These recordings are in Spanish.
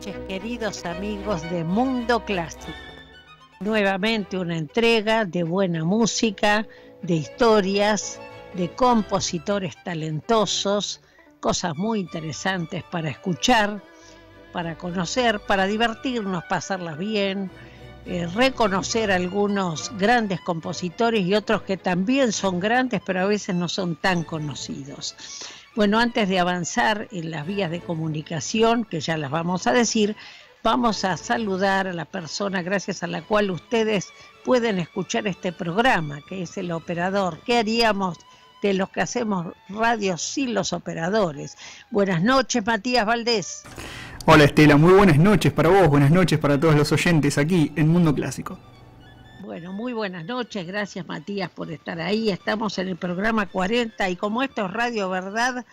noches, queridos amigos de Mundo Clásico. Nuevamente una entrega de buena música, de historias, de compositores talentosos, cosas muy interesantes para escuchar, para conocer, para divertirnos, pasarlas bien, eh, reconocer algunos grandes compositores y otros que también son grandes, pero a veces no son tan conocidos. Bueno, antes de avanzar en las vías de comunicación, que ya las vamos a decir, vamos a saludar a la persona gracias a la cual ustedes pueden escuchar este programa, que es el operador. ¿Qué haríamos de los que hacemos radio sin los operadores? Buenas noches, Matías Valdés. Hola Estela, muy buenas noches para vos, buenas noches para todos los oyentes aquí en Mundo Clásico. Muy buenas noches, gracias Matías por estar ahí. Estamos en el programa 40 y como esto es Radio Verdad,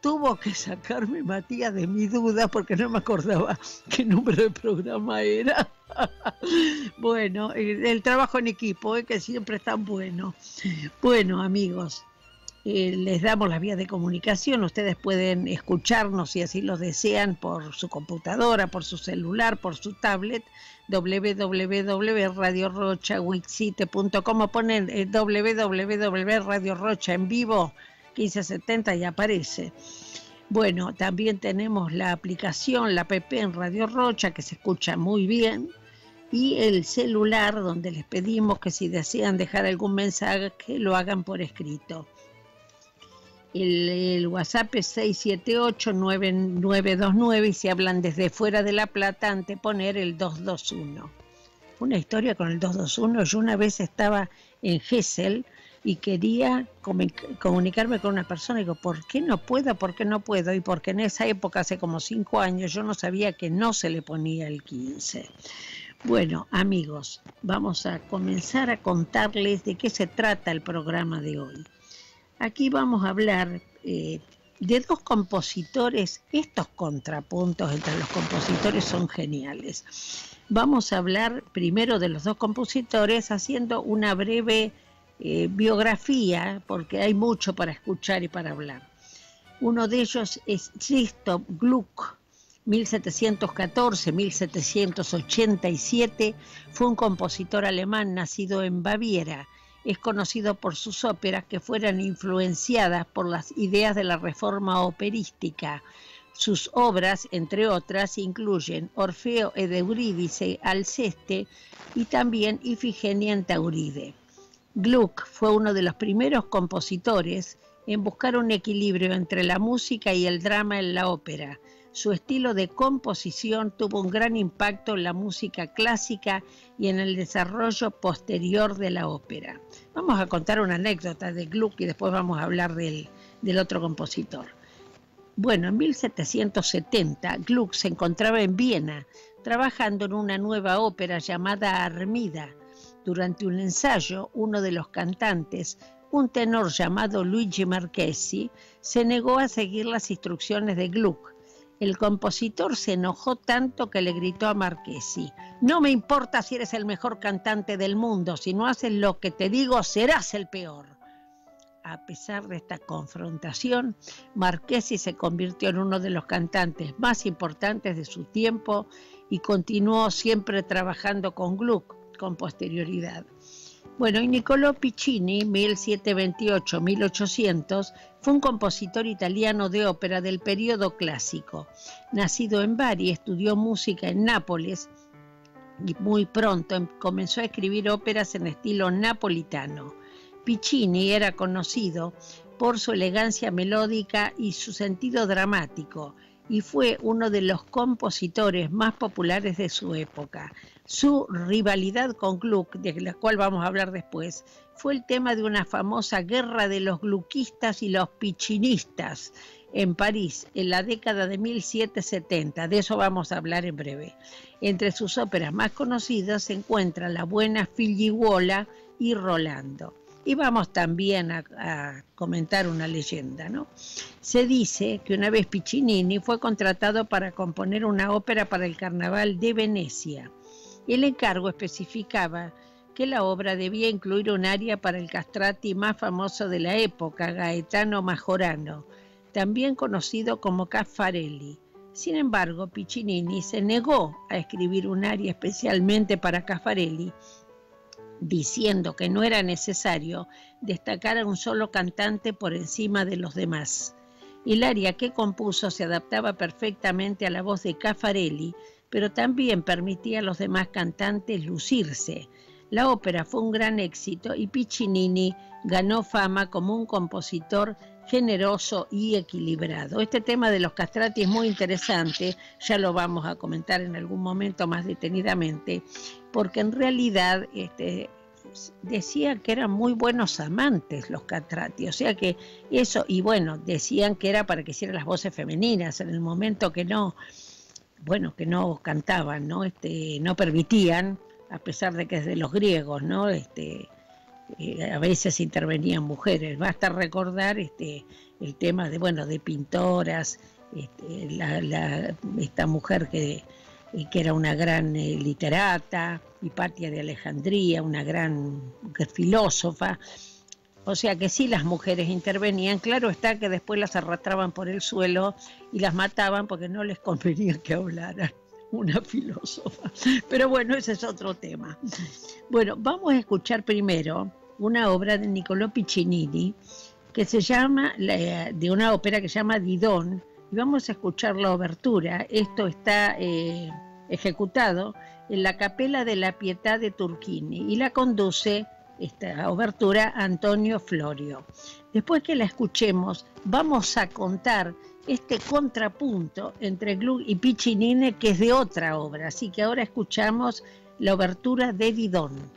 tuvo que sacarme Matías de mi duda porque no me acordaba qué número de programa era. bueno, el, trabajo en equipo, eh, que siempre es tan bueno. Bueno, amigos, eh, les damos las vías de comunicación. Ustedes pueden escucharnos si así lo desean por su computadora, por su celular, por su tablet www.radiorochawixite.com o ponen eh, www.radiorocha en vivo 1570 y aparece. Bueno, también tenemos la aplicación, la app en Radio Rocha, que se escucha muy bien, y el celular, donde les pedimos que si desean dejar algún mensaje, lo hagan por escrito. El, WhatsApp es 678-9929 y si hablan desde fuera de La Plata, anteponer el 221. Una historia con el 221. Yo una vez estaba en Gessel y quería comunicarme con una persona y digo, ¿por qué no puedo? ¿Por qué no puedo? Y porque en esa época, hace como cinco años, yo no sabía que no se le ponía el 15. Bueno, amigos, vamos a comenzar a contarles de qué se trata el programa de hoy. Aquí vamos a hablar eh, de dos compositores, estos contrapuntos entre los compositores son geniales. Vamos a hablar primero de los dos compositores haciendo una breve eh, biografía, porque hay mucho para escuchar y para hablar. Uno de ellos es Christoph Gluck, 1714-1787, fue un compositor alemán nacido en Baviera es conocido por sus óperas que fueran influenciadas por las ideas de la reforma operística. Sus obras, entre otras, incluyen Orfeo ed Eurídice, Alceste y también Ifigenia en Tauride. Gluck fue uno de los primeros compositores en buscar un equilibrio entre la música y el drama en la ópera. Su estilo de composición tuvo un gran impacto en la música clásica y en el desarrollo posterior de la ópera. Vamos a contar una anécdota de Gluck y después vamos a hablar del, del otro compositor. Bueno, en 1770 Gluck se encontraba en Viena trabajando en una nueva ópera llamada Armida. Durante un ensayo, uno de los cantantes, un tenor llamado Luigi Marchesi, se negó a seguir las instrucciones de Gluck el compositor se enojó tanto que le gritó a Marquesi, no me importa si eres el mejor cantante del mundo, si no haces lo que te digo serás el peor. A pesar de esta confrontación, Marquesi se convirtió en uno de los cantantes más importantes de su tiempo y continuó siempre trabajando con Gluck con posterioridad. Bueno, y Niccolò Piccini, 1728-1800, fue un compositor italiano de ópera del periodo clásico. Nacido en Bari, estudió música en Nápoles y muy pronto em, comenzó a escribir óperas en estilo napolitano. Piccini era conocido por su elegancia melódica y su sentido dramático y fue uno de los compositores más populares de su época. Su rivalidad con Gluck, de la cual vamos a hablar después, fue el tema de una famosa guerra de los gluckistas y los pichinistas en París en la década de 1770. De eso vamos a hablar en breve. Entre sus óperas más conocidas se encuentra La buena Filiguola y Rolando. Y vamos también a, comentar una leyenda, ¿no? Se dice que una vez Piccinini fue contratado para componer una ópera para el Carnaval de Venecia. El encargo especificaba que la obra debía incluir un aria para el castrati más famoso de la época, Gaetano Majorano, también conocido como Caffarelli. Sin embargo, Piccinini se negó a escribir un aria especialmente para Caffarelli, diciendo que no era necesario destacar a un solo cantante por encima de los demás. El aria que compuso se adaptaba perfectamente a la voz de Caffarelli, pero también permitía a los demás cantantes lucirse. La ópera fue un gran éxito y Piccinini ganó fama como un compositor generoso y equilibrado. Este tema de los castrati es muy interesante, ya lo vamos a comentar en algún momento más detenidamente, porque en realidad este, decía que eran muy buenos amantes los castrati, o sea que eso, y bueno, decían que era para que hicieran las voces femeninas en el momento que no, bueno, que no cantaban, ¿no? Este, no permitían, a pesar de que es de los griegos, ¿no? Este, eh, a veces intervenían mujeres. Basta recordar este, el tema de, bueno, de pintoras, este, esta mujer que, eh, que, era una gran eh, literata, Hipatia de Alejandría, una gran filósofa. O sea que sí las mujeres intervenían, claro está que después las arrastraban por el suelo y las mataban porque no les convenía que hablaran una filósofa. Pero bueno, ese es otro tema. Bueno, vamos a escuchar primero una obra de Niccolò Piccinini que se llama, de una ópera que se llama Didon, y vamos a escuchar la obertura. Esto está eh, ejecutado en la Capela de la Pietà de Turquini y la conduce esta obertura Antonio Florio. Después que la escuchemos, vamos a contar este contrapunto entre Gluck y Piccinine, que es de otra obra. Así que ahora escuchamos la obertura de Didón.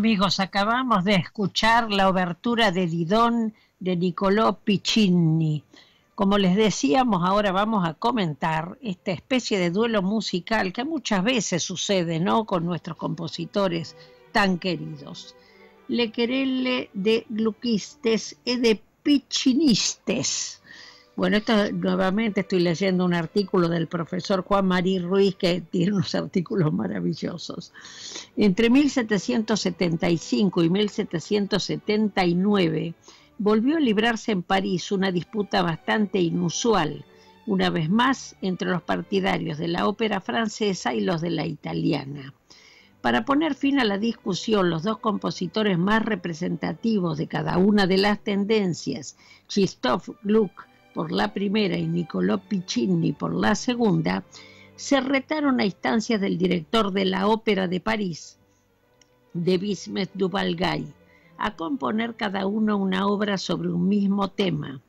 Didon. acabamos de escuchar la obertura de Didón de Niccolò Piccinni. Como les decíamos, ahora vamos a comentar esta especie de duelo musical que muchas veces sucede, ¿no? Con nuestros compositores tan queridos. Le querelle de gluquistes y de piccinistes bueno, esto nuevamente estoy leyendo un artículo del profesor Juan Marí Ruiz que tiene unos artículos maravillosos. Entre 1775 y 1779 volvió a librarse en París una disputa bastante inusual, una vez más entre los partidarios de la ópera francesa y los de la italiana. Para poner fin a la discusión, los dos compositores más representativos de cada una de las tendencias, Christophe Gluck por la primera y Niccolò Piccinni por la segunda, se retaron a instancias del director de la Ópera de París, de Bismet Duvalgay, a componer cada uno una obra sobre un mismo tema,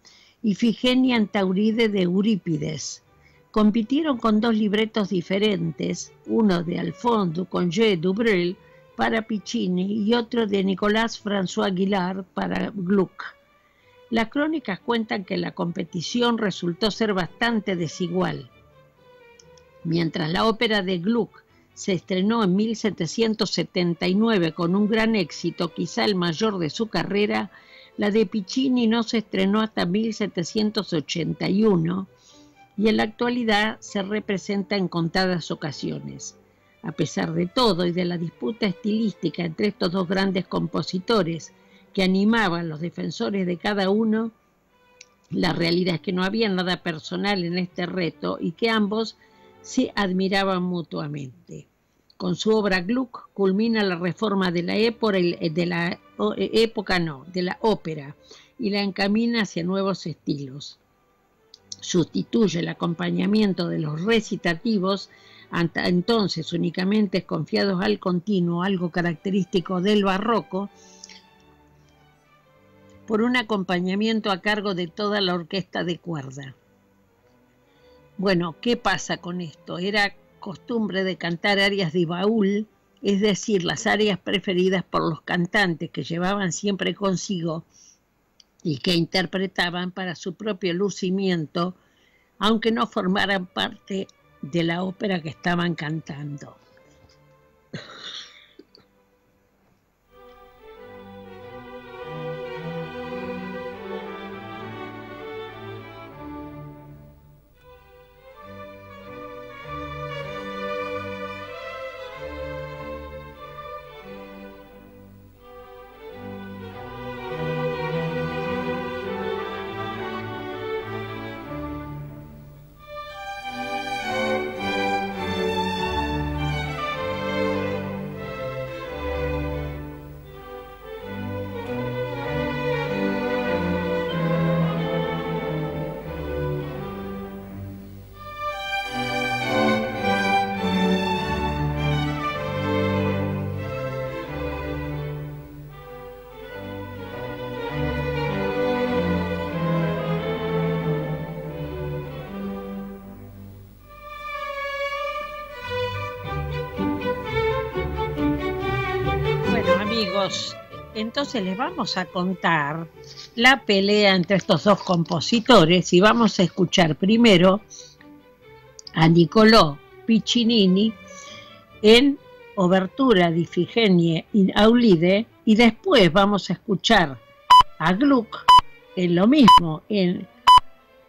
Ifigenia en Tauride de Eurípides. Compitieron con dos libretos diferentes, uno de Alphonse Duconge Dubril para Piccini y otro de Nicolas François Aguilar para Gluck. Las crónicas cuentan que la competición resultó ser bastante desigual. Mientras la ópera de Gluck se estrenó en 1779 con un gran éxito, quizá el mayor de su carrera, la de Piccini no se estrenó hasta 1781 y en la actualidad se representa en contadas ocasiones. A pesar de todo y de la disputa estilística entre estos dos grandes compositores, que animaban los defensores de cada uno, la realidad es que no había nada personal en este reto y que ambos se admiraban mutuamente. Con su obra Gluck culmina la reforma de la, época, de la época no, de la ópera y la encamina hacia nuevos estilos. Sustituye el acompañamiento de los recitativos, entonces únicamente confiados al continuo, algo característico del barroco, por un acompañamiento a cargo de toda la orquesta de cuerda. Bueno, ¿qué pasa con esto? Era costumbre de cantar arias de baúl es decir, las áreas preferidas por los cantantes que llevaban siempre consigo y que interpretaban para su propio lucimiento, aunque no formaran parte de la ópera que estaban cantando. Entonces les vamos a contar la pelea entre estos dos compositores y vamos a escuchar primero a Niccolò Piccinini en Obertura di Ifigenie in Aulide y después vamos a escuchar a Gluck en lo mismo, en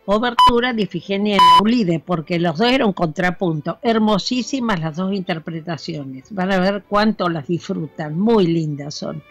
Obertura de Ifigenia en Aulide, porque los dos eran un contrapunto. Hermosísimas las dos interpretaciones. Van a ver cuánto las disfrutan. Muy lindas son.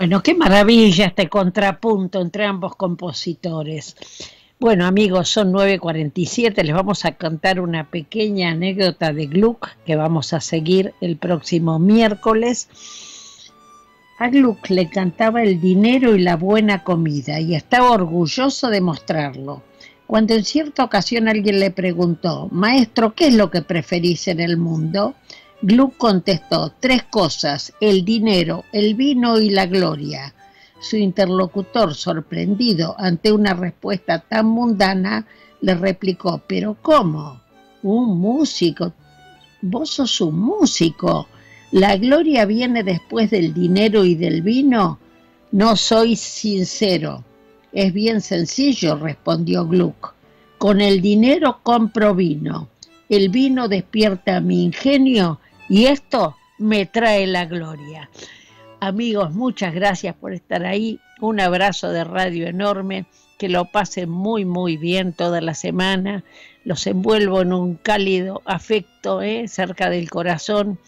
Bueno, qué maravilla este contrapunto entre ambos compositores. Bueno, amigos, son 9.47, les vamos a contar una pequeña anécdota de Gluck que vamos a seguir el próximo miércoles. A Gluck le encantaba el dinero y la buena comida y estaba orgulloso de mostrarlo. Cuando en cierta ocasión alguien le preguntó, Maestro, ¿qué es lo que preferís en el mundo? Gluck contestó, tres cosas, el dinero, el vino y la gloria. Su interlocutor, sorprendido ante una respuesta tan mundana, le replicó, pero ¿cómo? Un músico. Vos sos un músico. ¿La gloria viene después del dinero y del vino? No soy sincero. Es bien sencillo, respondió Gluck. Con el dinero compro vino. El vino despierta mi ingenio y esto me trae la gloria. Amigos, muchas gracias por estar ahí. Un abrazo de radio enorme. Que lo pasen muy, muy bien toda la semana. Los envuelvo en un cálido afecto ¿eh? cerca del corazón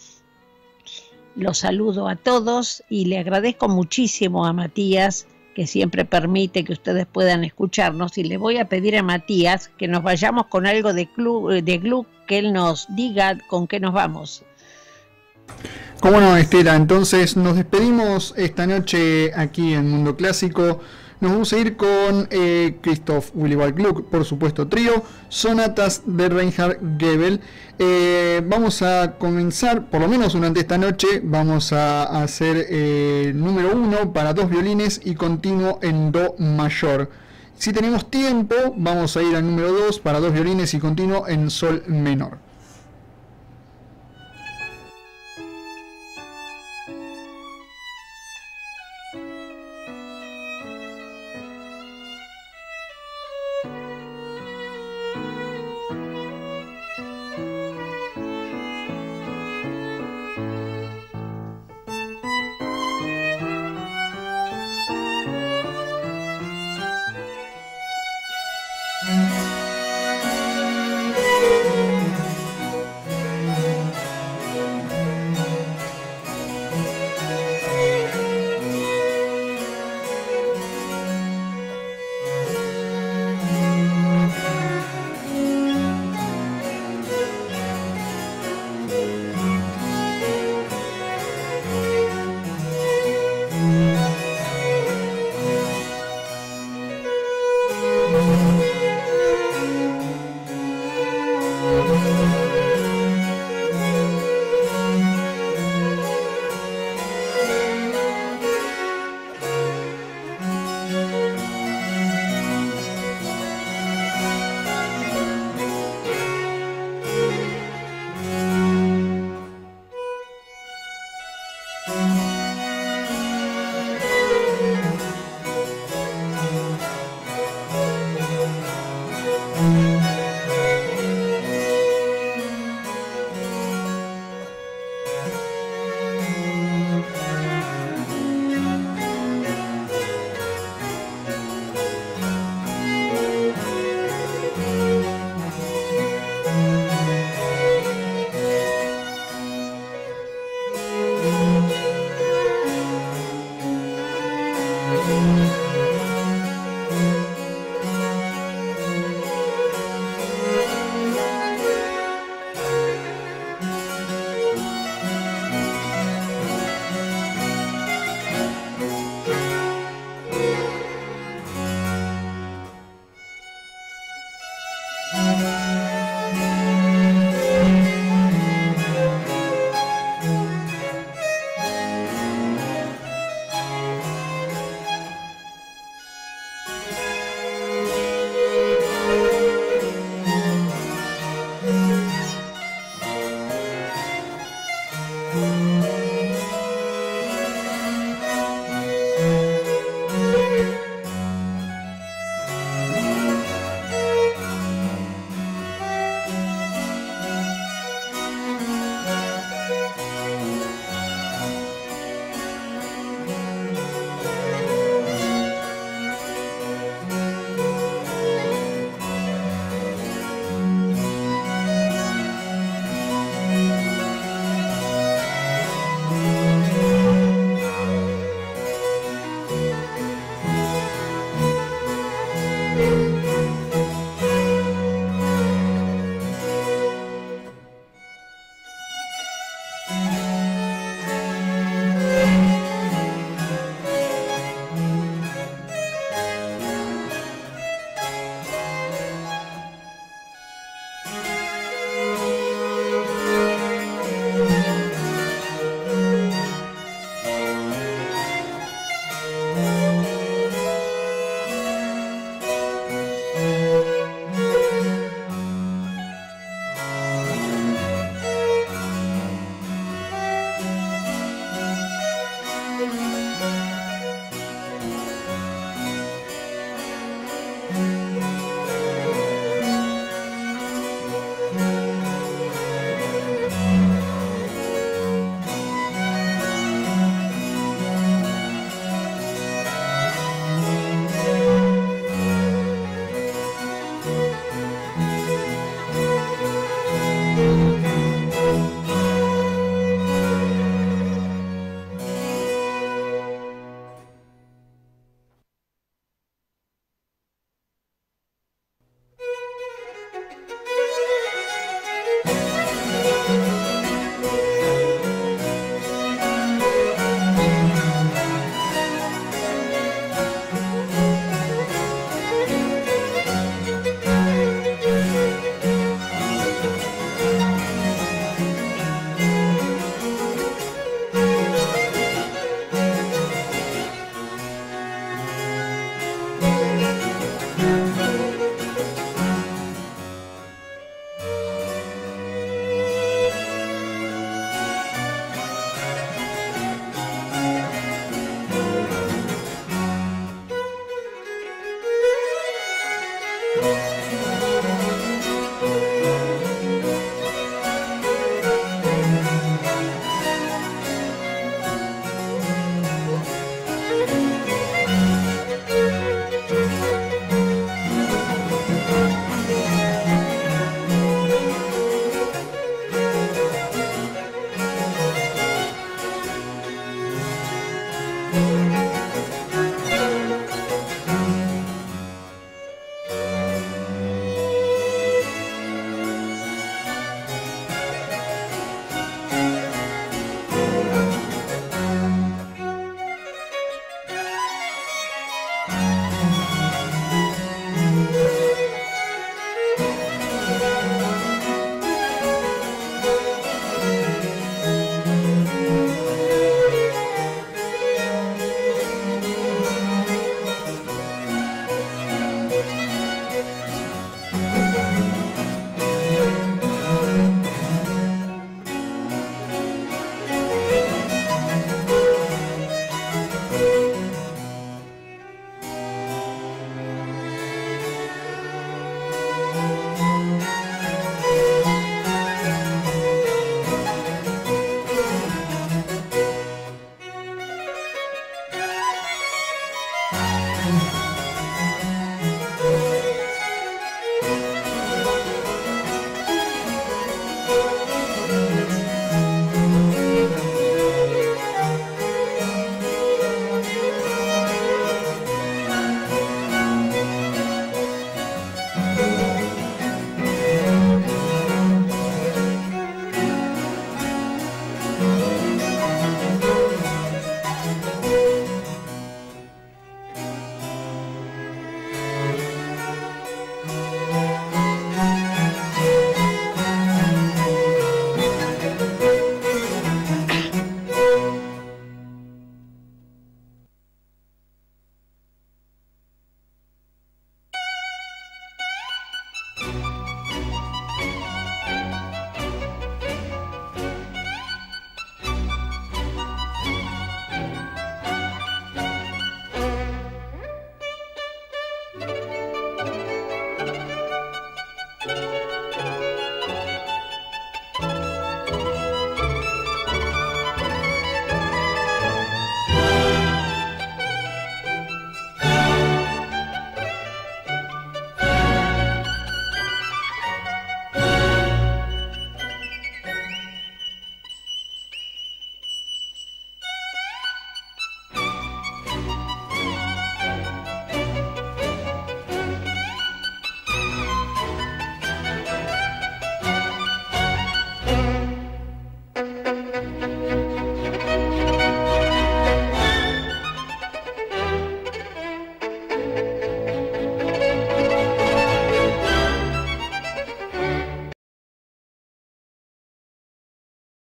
los saludo a todos y le agradezco muchísimo a Matías que siempre permite que ustedes puedan escucharnos y le voy a pedir a Matías que nos vayamos con algo de, club, de Gluck, que él nos diga con qué nos vamos. Cómo no, Estela, entonces nos despedimos esta noche aquí en Mundo Clásico nos vamos a ir con eh, Christoph Willibald Gluck, por supuesto trío, sonatas de Reinhard Gebel. Eh, vamos a comenzar, por lo menos durante esta noche, vamos a hacer eh, número uno para dos violines y continuo en Do mayor. Si tenemos tiempo, vamos a ir al número 2 para dos violines y continuo en Sol menor.